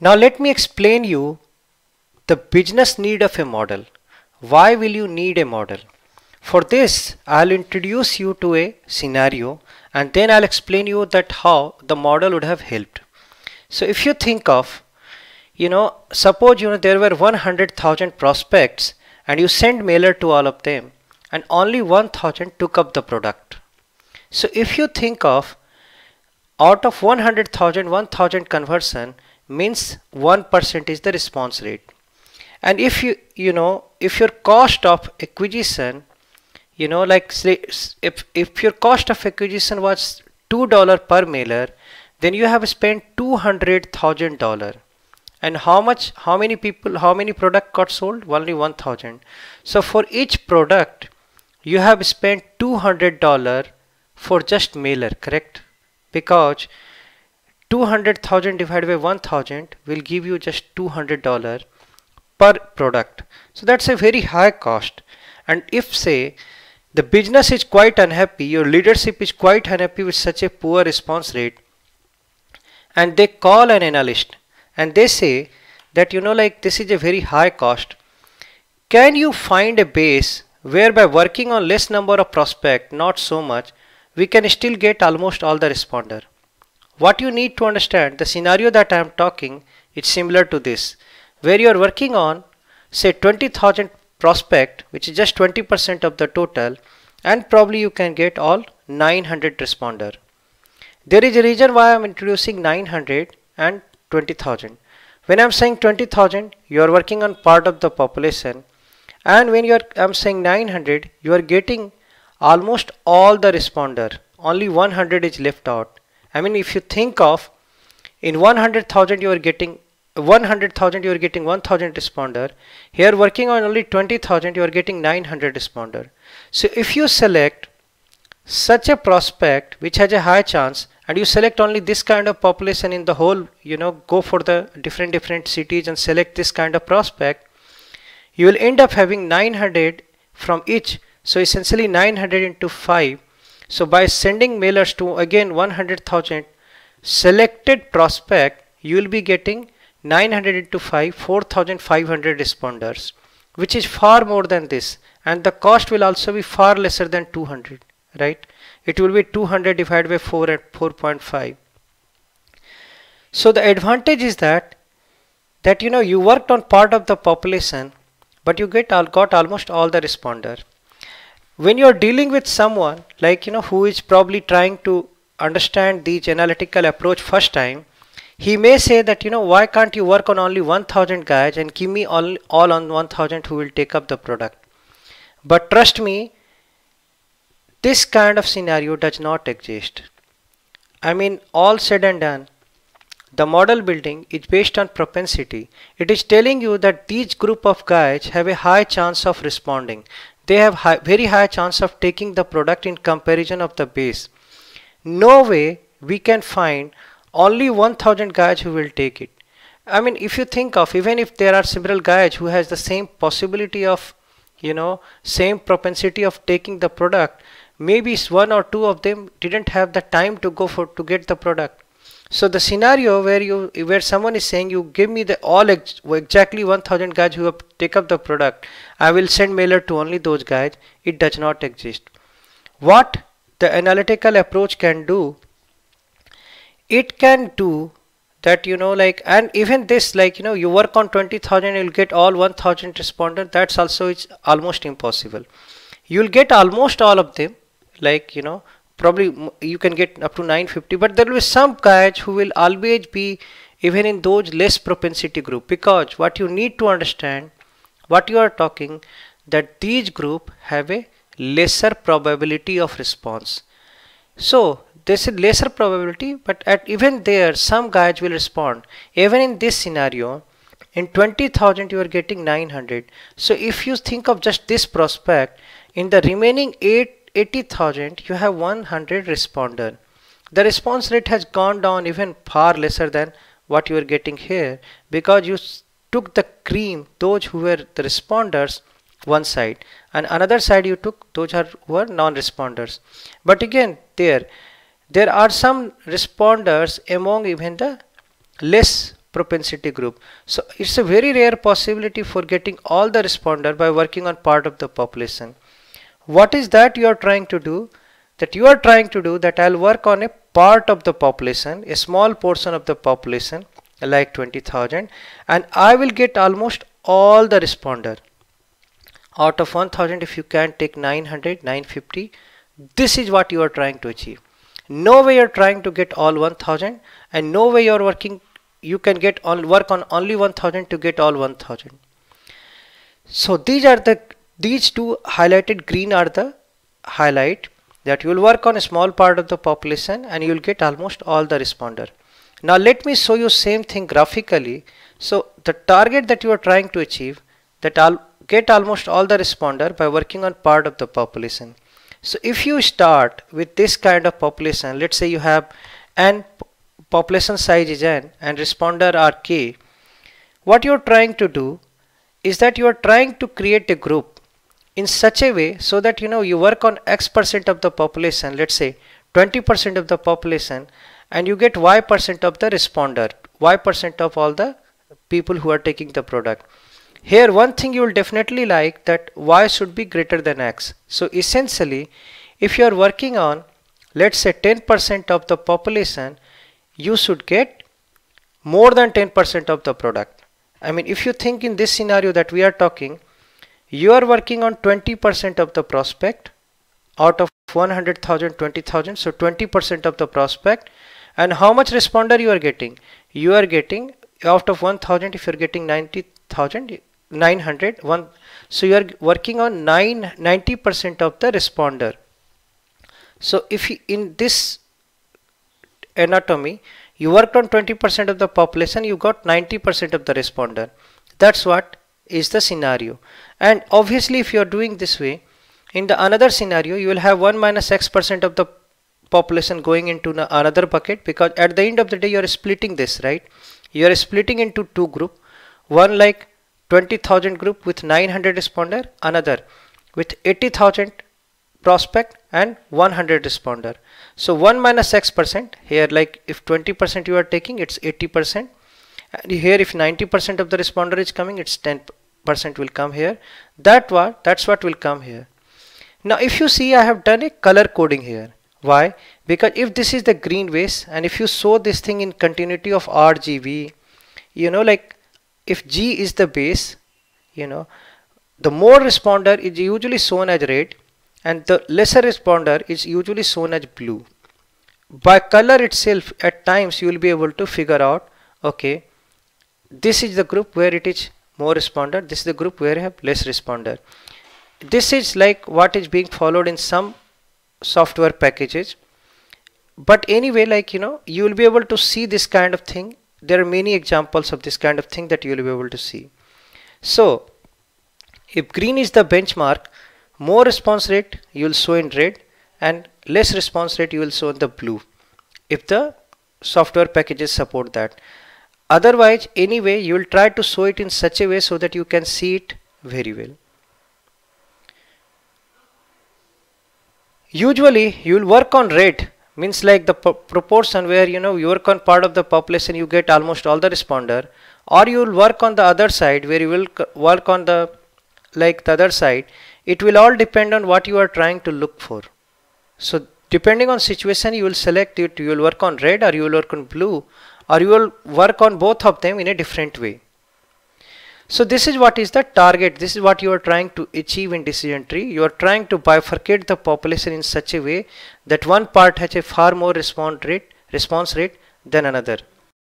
Now let me explain you the business need of a model. Why will you need a model? For this, I'll introduce you to a scenario and then I'll explain you that how the model would have helped. So if you think of, you know, suppose you know there were 100,000 prospects and you send mailer to all of them and only 1000 took up the product. So if you think of out of 100,000 1000 conversion means 1% is the response rate. And if you you know if your cost of acquisition you know like say if if your cost of acquisition was two dollar per mailer then you have spent two hundred thousand dollar. And how much how many people how many product got sold? Only 1000 so for each product you have spent 200 dollar for just mailer correct? Because 200,000 divided by 1000 will give you just 200 dollar per product. So that's a very high cost. And if say the business is quite unhappy your leadership is quite unhappy with such a poor response rate and they call an analyst and they say that you know like this is a very high cost. Can you find a base whereby working on less number of prospect not so much we can still get almost all the responder what you need to understand the scenario that I am talking it's similar to this where you are working on say 20,000 prospect which is just 20% of the total and probably you can get all 900 responder. There is a reason why I am introducing 900 and 20,000. When I am saying 20,000 you are working on part of the population and when you are I am saying 900 you are getting almost all the responder only 100 is left out. I mean if you think of in 100,000 you are getting 100,000 you are getting 1000 responder. Here working on only 20,000 you are getting 900 responder. So if you select such a prospect which has a high chance and you select only this kind of population in the whole you know go for the different different cities and select this kind of prospect you will end up having 900 from each. So essentially 900 into 5 so by sending mailers to again 100,000 selected prospect you will be getting 900 into 5 4500 responders which is far more than this. And the cost will also be far lesser than 200 right? It will be 200 divided by 4 at 4.5 so the advantage is that that you know you worked on part of the population but you get all, got almost all the responder when you are dealing with someone like you know who is probably trying to understand these analytical approach first time he may say that you know why can't you work on only 1000 guys and give me all, all on 1000 who will take up the product? But trust me this kind of scenario does not exist. I mean all said and done the model building is based on propensity. It is telling you that these group of guys have a high chance of responding they have high, very high chance of taking the product in comparison of the base. No way we can find only 1000 guys who will take it. I mean if you think of even if there are several guys who has the same possibility of you know same propensity of taking the product maybe one or two of them didn't have the time to go for to get the product so the scenario where you where someone is saying you give me the all ex exactly 1000 guys who have take up the product i will send mailer to only those guys it does not exist. What the analytical approach can do it can do that you know like and even this like you know you work on 20000 you'll get all 1000 respondent that's also it's almost impossible. You'll get almost all of them like you know probably you can get up to 950 but there will be some guys who will always be even in those less propensity group because what you need to understand what you are talking that these group have a lesser probability of response. So there's a lesser probability but at even there some guys will respond. Even in this scenario in 20,000 you are getting 900 so if you think of just this prospect in the remaining 80,000 you have 100 responder the response rate has gone down even far lesser than what you are getting here because you took the cream those who were the responders one side and another side you took those are who are non-responders but again there there are some responders among even the less propensity group. So it's a very rare possibility for getting all the responder by working on part of the population. What is that you are trying to do? That you are trying to do that I'll work on a part of the population, a small portion of the population like 20,000 and I will get almost all the responder. Out of 1000 if you can take 900 950 this is what you are trying to achieve. No way you're trying to get all 1000 and no way you're working you can get on work on only 1000 to get all 1000 so these are the these two highlighted green are the highlight that you will work on a small part of the population and you will get almost all the responder. Now let me show you same thing graphically. So the target that you are trying to achieve that I'll get almost all the responder by working on part of the population. So if you start with this kind of population, let's say you have n population size is n and responder are k, what you're trying to do is that you are trying to create a group in such a way so that you know you work on x percent of the population, let's say 20% of the population and you get y percent of the responder, y percent of all the people who are taking the product. Here one thing you will definitely like that y should be greater than x. So essentially if you are working on let's say 10% of the population you should get more than 10% of the product. I mean if you think in this scenario that we are talking you are working on 20% of the prospect out of 100,000 20,000 so 20% of the prospect. And how much responder you are getting? You are getting out of 1000 if you are getting 90,000 900 one so you are working on 9 90 percent of the responder. So if in this anatomy you worked on 20 percent of the population you got 90 percent of the responder. That's what is the scenario. And obviously if you are doing this way in the another scenario you will have 1 minus x percent of the population going into another bucket because at the end of the day you are splitting this right? You are splitting into two group. One like 20,000 group with 900 responder, another with 80,000 prospect and 100 responder. So 1 minus x percent here like if 20% you are taking it's 80% and here if 90% of the responder is coming it's 10% will come here. That what that's what will come here. Now if you see I have done a color coding here. Why? Because if this is the green base and if you show this thing in continuity of RGB you know like if G is the base you know the more responder is usually shown as red and the lesser responder is usually shown as blue. By color itself at times you will be able to figure out okay this is the group where it is more responder this is the group where you have less responder. This is like what is being followed in some software packages. But anyway like you know you will be able to see this kind of thing. There are many examples of this kind of thing that you will be able to see. So if green is the benchmark more response rate you will show in red and less response rate you will show in the blue if the software packages support that otherwise anyway you will try to show it in such a way so that you can see it very well. Usually you will work on red. Means like the proportion where you know you work on part of the population you get almost all the responder. Or you will work on the other side where you will work on the like the other side. It will all depend on what you are trying to look for. So depending on situation you will select it. You will work on red or you will work on blue or you will work on both of them in a different way so this is what is the target. This is what you are trying to achieve in decision tree. You are trying to bifurcate the population in such a way that one part has a far more response rate, response rate than another.